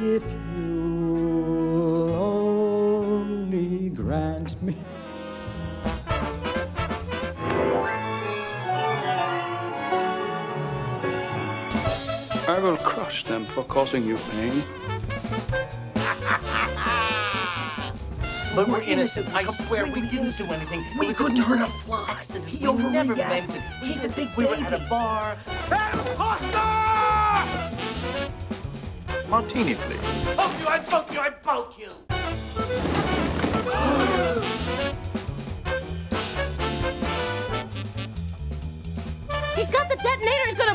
if you'll only grant me. I will crush them for causing you pain. But we're innocent. I swear we didn't do anything. We couldn't hurt a total fly. Accident. He we never overreacted. meant to. He's a big We were at a bar. Martini, please. Poke you! I poke you! I poke you! He's got the detonator